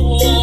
Oh.